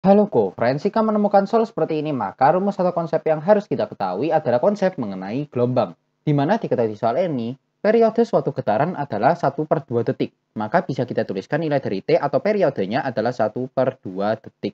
Halo Ko, Friends, jika menemukan soal seperti ini, maka rumus atau konsep yang harus kita ketahui adalah konsep mengenai gelombang. Di mana diketahui soal ini, periode suatu getaran adalah 1 per 2 detik. Maka bisa kita tuliskan nilai dari T atau periodenya adalah 1 per 2 detik.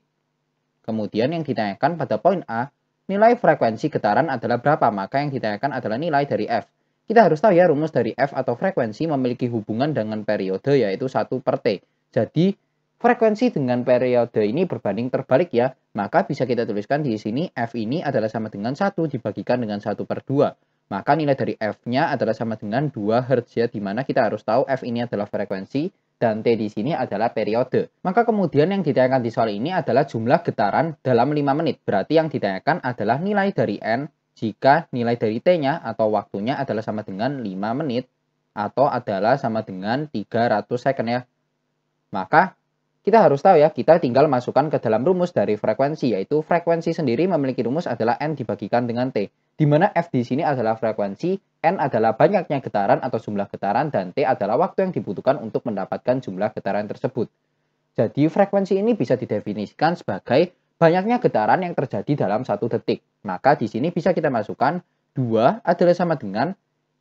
Kemudian yang ditanyakan pada poin A, nilai frekuensi getaran adalah berapa? Maka yang ditanyakan adalah nilai dari F. Kita harus tahu ya rumus dari F atau frekuensi memiliki hubungan dengan periode yaitu 1 per T. Jadi frekuensi dengan periode ini berbanding terbalik ya. Maka bisa kita tuliskan di sini F ini adalah sama dengan 1 dibagikan dengan 1 per 2. Maka nilai dari F-nya adalah sama dengan 2 Hz ya. Di mana kita harus tahu F ini adalah frekuensi dan T di sini adalah periode. Maka kemudian yang ditanyakan di soal ini adalah jumlah getaran dalam 5 menit. Berarti yang ditanyakan adalah nilai dari N jika nilai dari T-nya atau waktunya adalah sama dengan 5 menit atau adalah sama dengan 300 second ya. Maka kita harus tahu ya, kita tinggal masukkan ke dalam rumus dari frekuensi, yaitu frekuensi sendiri memiliki rumus adalah N dibagikan dengan T. Di mana F di sini adalah frekuensi, N adalah banyaknya getaran atau jumlah getaran, dan T adalah waktu yang dibutuhkan untuk mendapatkan jumlah getaran tersebut. Jadi frekuensi ini bisa didefinisikan sebagai banyaknya getaran yang terjadi dalam satu detik. Maka di sini bisa kita masukkan 2 adalah sama dengan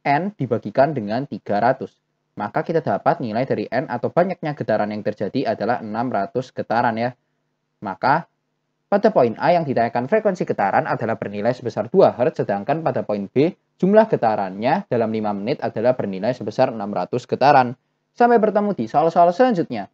N dibagikan dengan 300. Maka kita dapat nilai dari N atau banyaknya getaran yang terjadi adalah 600 getaran ya. Maka pada poin A yang ditanyakan frekuensi getaran adalah bernilai sebesar 2 Hz, sedangkan pada poin B jumlah getarannya dalam 5 menit adalah bernilai sebesar 600 getaran. Sampai bertemu di soal-soal selanjutnya.